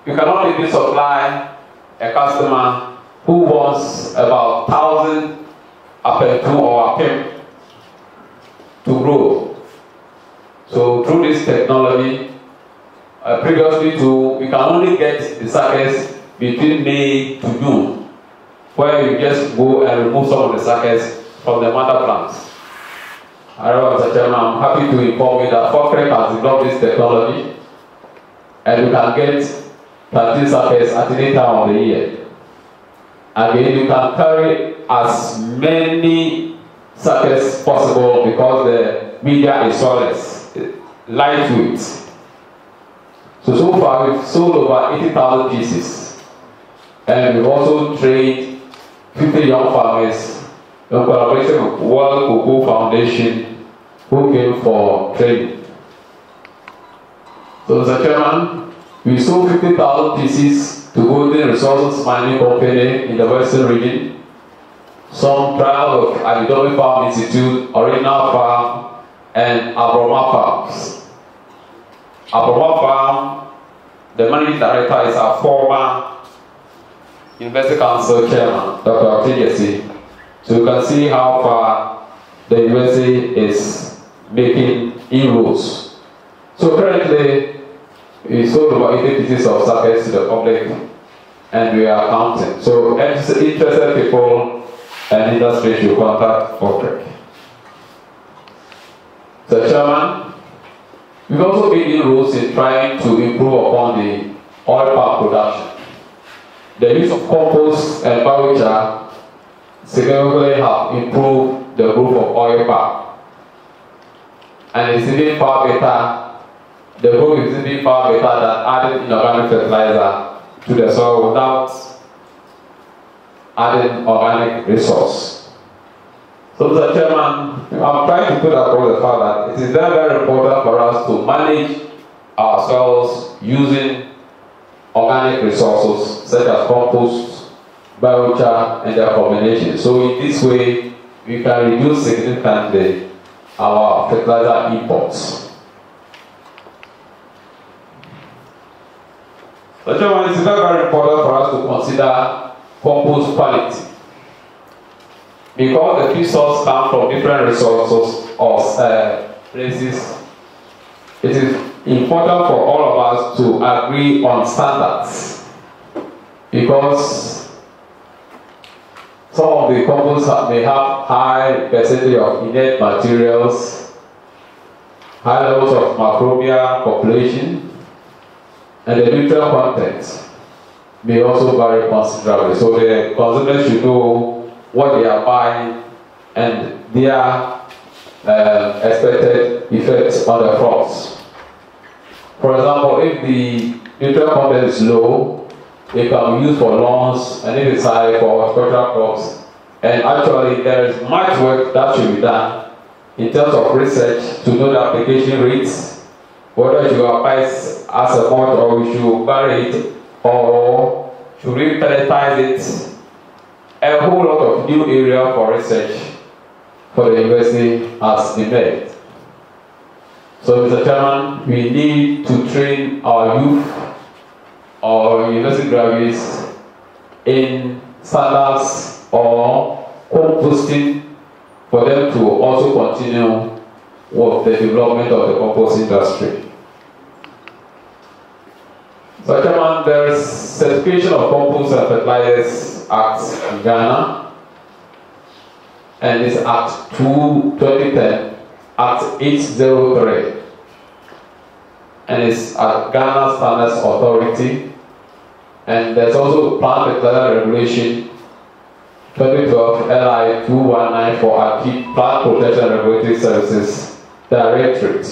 you cannot even supply a customer who wants about thousand apentu or apem to grow. So through this technology, uh, previously to we can only get the suckers between May to June, where you just go and remove some of the suckers from the mother plants. However, Mr. Chairman, I'm happy to inform you that FOHCREC has developed this technology and you can get plantain suckers at any time of the year. Again, you can carry as many suckers possible because the media is solid, lightweight. So, so far we've sold over 80,000 pieces. And we've also trained 50 young farmers in collaboration with World Cocoa Foundation who came for training. So, Mr. Chairman, we sold 50,000 pieces to Golden Resources Mining Company in the Western region. Some trial of Adidome Farm Institute, Original Farm, and Abroma Farms. Abroma Farm, the managing director is our former University Council Chairman, Dr. Otejesi. So you can see how far the university is making inroads. So currently, we sold about 80 pieces of suckers to the public and we are counting. So interested people and industry should contact FOHCREC. So Chairman, we've also made inroads in trying to improve upon the oil palm production. The use of compost and biochar significantly have improved the growth of oil palm. And it's even far better, the growth is even far better than adding inorganic fertilizer to the soil without adding organic resource. So, Mr. Chairman, I'm trying to put across the fact that it is very, very important for us to manage our soils using organic resources such as compost, biochar, and their combination. So, in this way, we can reduce significantly our fertilizer imports. Chairman, it is very, very important for us to consider compost quality. Because the source come from different resources or uh, places, it is important for all of us to agree on standards. Because some of the composts may have high percentage of inert materials, high levels of microbial population, and the nutrient content may also vary considerably. So the consumers should know what they are buying and their uh, expected effects on the crops. For example, if the nutrient content is low, it can be used for lawns and if it's high for horticultural crops. And actually, there is much work that should be done in terms of research to know the application rates, whether you apply as a mod or we should bury it or should we pelletize it a whole lot of new area for research for the university has emerged. So, Mr. Chairman, we need to train our youth our university graduates in standards or composting for them to also continue with the development of the compost industry. So, Chairman, there is certification of compost and fertilizers Act in Ghana, and it's Act 2 2010, Act 803, and it's at Ghana Standards Authority, and there's also Plant Fertilizer Regulation 2012 LI 219 for API Plant Protection Regulatory Services Directorate.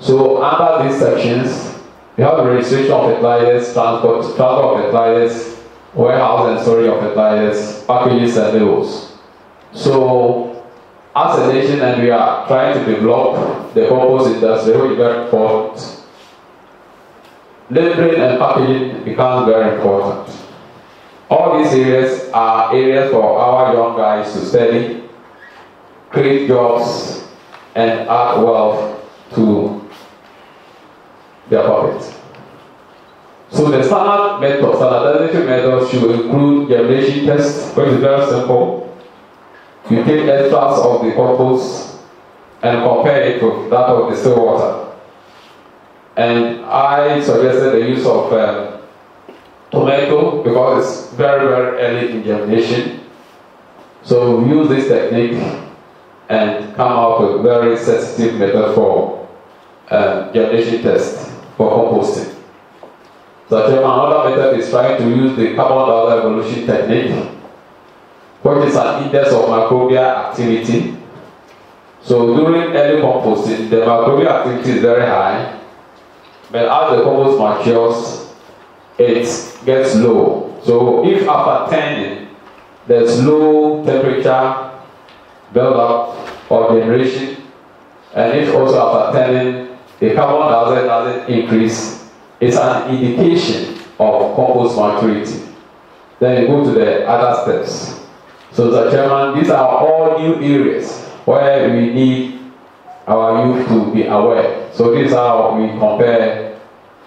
So under these sections, we have the registration of fertilizers, transport, transport of fertilizers, warehouse and storage of fertilizers, packages and labels. So as a nation and we are trying to develop the compost industry, is very important, labeling and packaging becomes very important. All these areas are areas for our young guys to study, create jobs, and add wealth to their. So the standard method, standardization method should include germination test, which is very simple. You take extracts of the compost and compare it with that of the still water. And I suggested the use of um, tomato because it's very, very early in germination. So use this technique and come out with very sensitive method for um, germination test for composting. So another method is trying to use the carbon dioxide evolution technique, which is an index of microbial activity. So during early composting, the microbial activity is very high, but as the compost matures, it gets low. So if after tanning, there's low temperature build-up or generation, and if also after tanning, the carbon dioxide doesn't increase, it's an indication of compost maturity. Then you go to the other steps. So, the chairman, these are all new areas where we need our youth to be aware. So, this is how we compare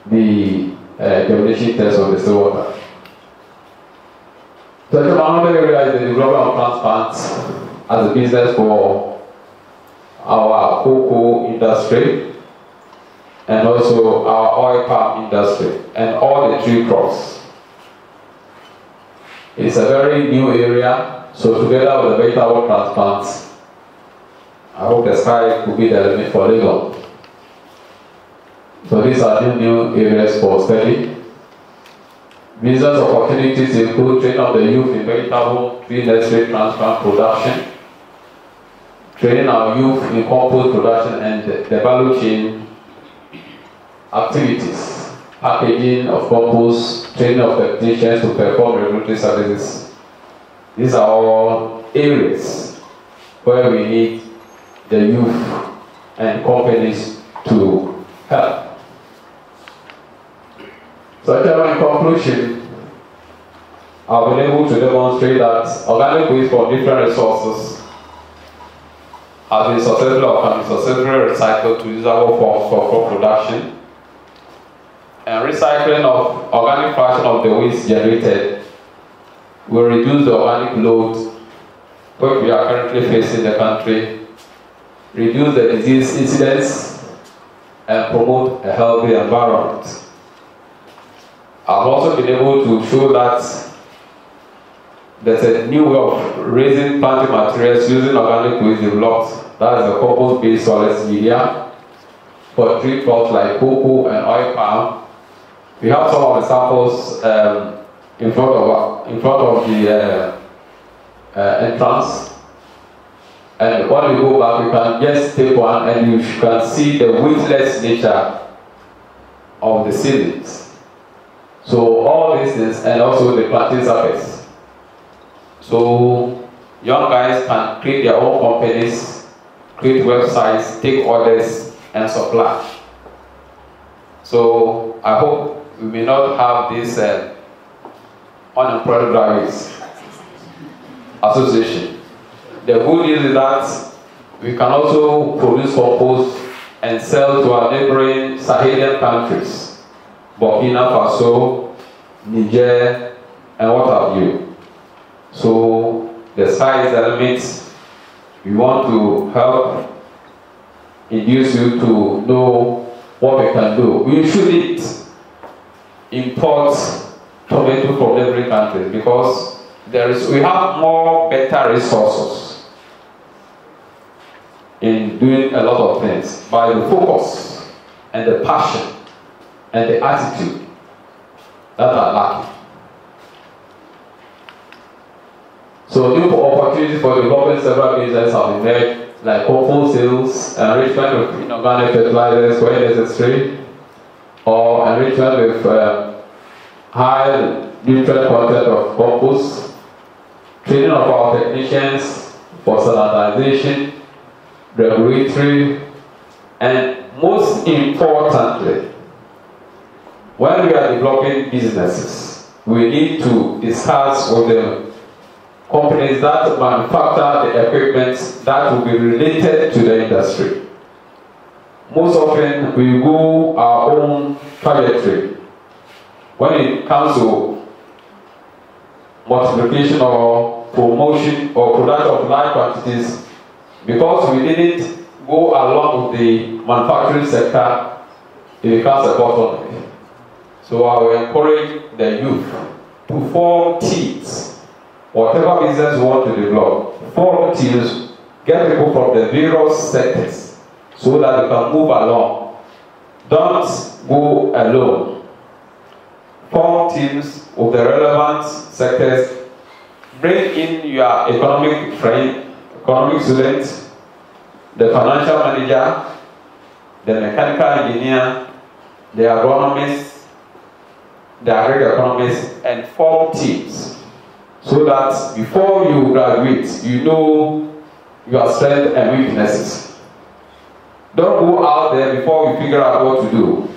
the uh, germination test of the still water. So, another area is the development of plant plants as a business for our cocoa industry and also our oil palm industry and all the tree crops. It's a very new area, so together with the vegetable transplants, I hope the sky could be the limit for Legon. So these are new, new areas for study. Business opportunities include training of the youth in vegetable tree nursery transplant production, training our youth in compost production and the value chain activities, packaging of compost, training of technicians to perform regulatory services. These are all areas where we need the youth and companies to help. So, in conclusion, I've been able to demonstrate that organic waste from different resources has been successfully or can be successfully recycled to usable forms for crop production and recycling of organic fraction of the waste generated will reduce the organic load which we are currently facing in the country, reduce the disease incidence, and promote a healthy environment. I've also been able to show that there's a new way of raising planting materials using organic waste developed, that is a compost-based soilless media for tree crops like cocoa and oil palm we have some of the samples um, in front of in front of the uh, uh, entrance. And when we go back, we can just take one and you can see the weightless nature of the ceilings. So all these things and also the planting surface. So young guys can create their own companies, create websites, take orders and supply. So I hope we may not have this uh, unemployed graduates association. The good news is that we can also produce compost and sell to our neighboring Sahelian countries, Burkina Faso, Niger, and what have you. So the sky is. We want to help induce you to know what we can do. We shouldn't import tomato from every country because there is we have more better resources in doing a lot of things by the focus and the passion and the attitude that are lacking. So new opportunities for developing several businesses have made, like hopeful sales, enrichment with inorganic fertilizers where necessary, or enrichment with uh, high nutrient content of compost, training of our technicians for sanitization, regulatory, and most importantly, when we are developing businesses, we need to discuss with the companies that manufacture the equipment that will be related to the industry. Most often, we go our own trajectory when it comes to multiplication or promotion or production of large quantities because we didn't go along with the manufacturing sector, it becomes a bottleneck. So I will encourage the youth to form teams. Whatever business you want to develop, form teams, get people from the various sectors so that they can move along. Don't go alone. Form teams of the relevant sectors. Bring in your economic friend, economic student, the financial manager, the mechanical engineer, the agronomist, the agri-economist, and form teams so that before you graduate, you know your strengths and weaknesses. Don't go out there before you figure out what to do.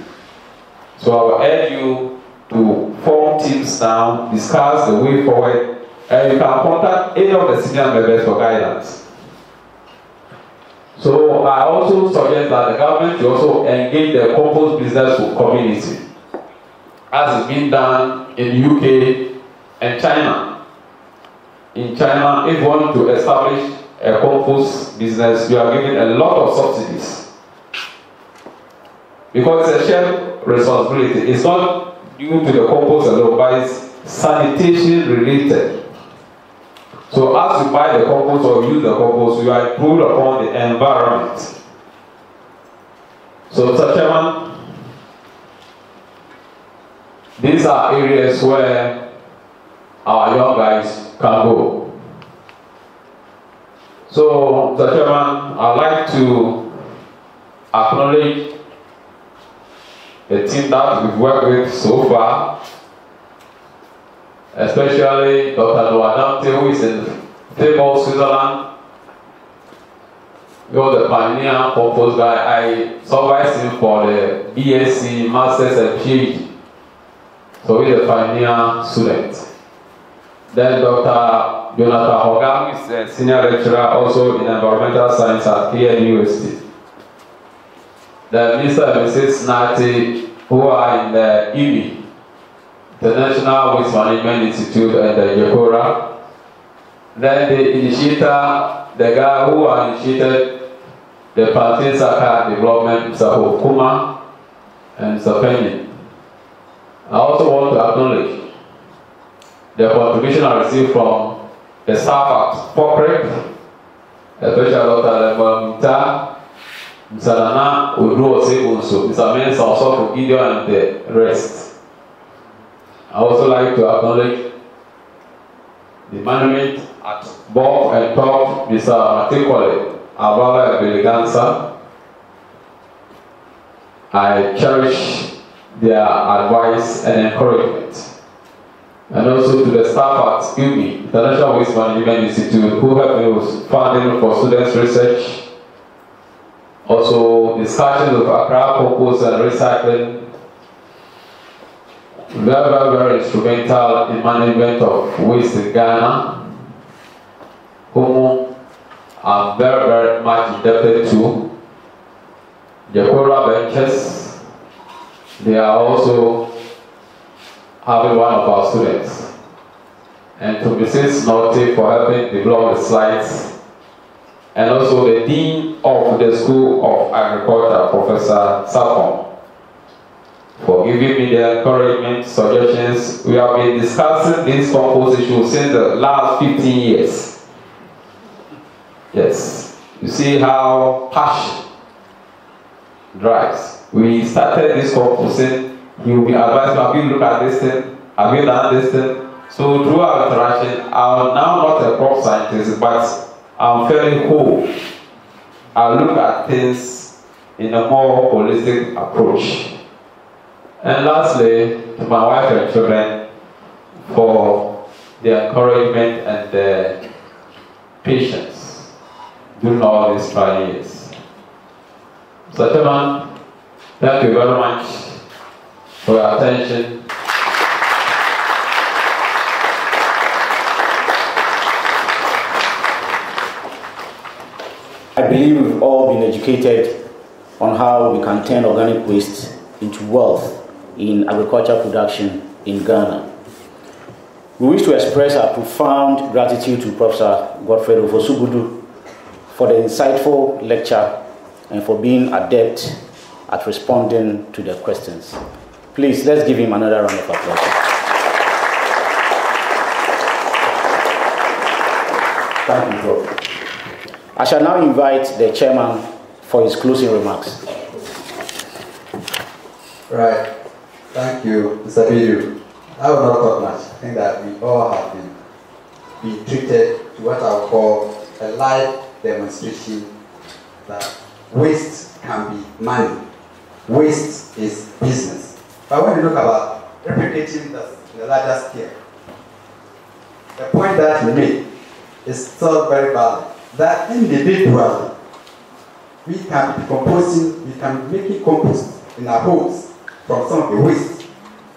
So I will urge you to form teams now, discuss the way forward, and you can contact any of the senior members for guidance. So I also suggest that the government should also engage the compost business community, as is being done in the UK and China in China, if you want to establish a compost business, you are given a lot of subsidies. Because it's a shared responsibility. It's not due to the compost alone, but it's sanitation related. So as you buy the compost or use the compost, you are improved upon the environment. So, Mr. Chairman, these are areas where our young guys can go. So, Mr. Chairman, I'd like to acknowledge the team that we've worked with so far, especially Dr. Noah who is in famous Switzerland. Was the pioneer purpose guy. I supervised him for the BSc, Masters, and PhD. So he's a pioneer student. Then Dr. Jonathan Hogam is a senior lecturer also in environmental science at KN Then Mr. and Mrs. Nati, who are in the IWMI, the National Waste Management Institute and the Jekora. Then the initiator, the guy who initiated the Plantain Saka development, Mr. Hokuma and Mr. Penny. I also want to acknowledge the contribution I received from the staff at FOHCREC, especially Dr. Mr. Nana Odro Osebunso, Mr. Mensa also Gideon and the rest. I also like to acknowledge the management at Bob and Top, Mr. Matikole, Abala Belegansa. I cherish their advice and encouragement and also to the staff at IWMI, International Waste Management Institute, who me with funding for students' research. Also, discussions of Accra compost and recycling. Very, very, very instrumental in management of waste in Ghana, whom I'm very, very much indebted to. Jekora Ventures, they are also having one of our students. and to Mrs. Norte for helping develop the slides, and also the Dean of the School of Agriculture, Professor Sapon, for giving me the encouragement, suggestions. We have been discussing this compost issue since the last 15 years. Yes, you see how passion drives. We started this composting, you will be advised, have you looked at this thing? Have you done this thing? So through our interaction, I'm now not a crop scientist, but I'm fairly whole. I look at things in a more holistic approach. And lastly, to my wife and children for the encouragement and the patience during all these trying years. So, Chairman, thank you very much for your attention. I believe we've all been educated on how we can turn organic waste into wealth in agriculture production in Ghana. We wish to express our profound gratitude to Professor Godfred Ofosu-Budu for the insightful lecture and for being adept at responding to the questions. Please, let's give him another round of applause. Thank you, Prof. I shall now invite the chairman for his closing remarks. Right. Thank you, Mr. Budu. I will not talk much. I think that we all have been, been treated to what I would call a live demonstration that waste can be money. Waste is business. But when you look about replicating the, the larger scale, the point that you made is still very valid that individually we can be composting, we can be making compost in our homes from some of the waste.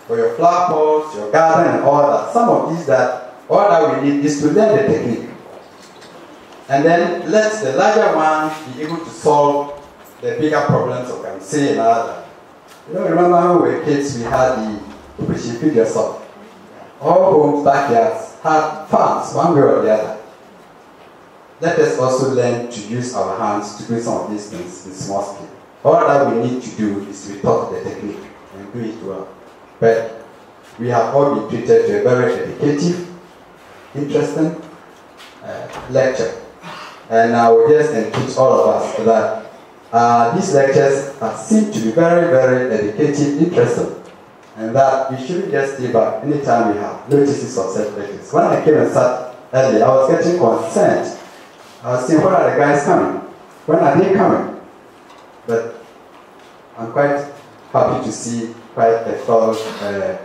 For your flower pots, your garden and all that. Some of these that all that we need is to learn the technique. And then let the larger ones be able to solve the bigger problems of can say another. You know, remember when we were kids we had the feed yourself. All homes, backyards had farms, one way or the other. Let us also learn to use our hands to do some of these things in small scale. All that we need to do is to talk the technique and do it well. But we have all been treated to a very educative, interesting uh, lecture. And I will just encourage all of us that uh, these lectures seem to be very, very educative, interesting. And that we shouldn't just stay back anytime we have notices of such lectures. When I came and sat earlier, I was getting concerned I was saying, when are the guys coming? When are they coming? But I'm quite happy to see quite a full uh,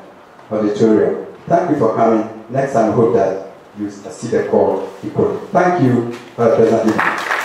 auditorium. Thank you for coming. Next time, I hope that you see the call equally. Thank you, uh, President. thank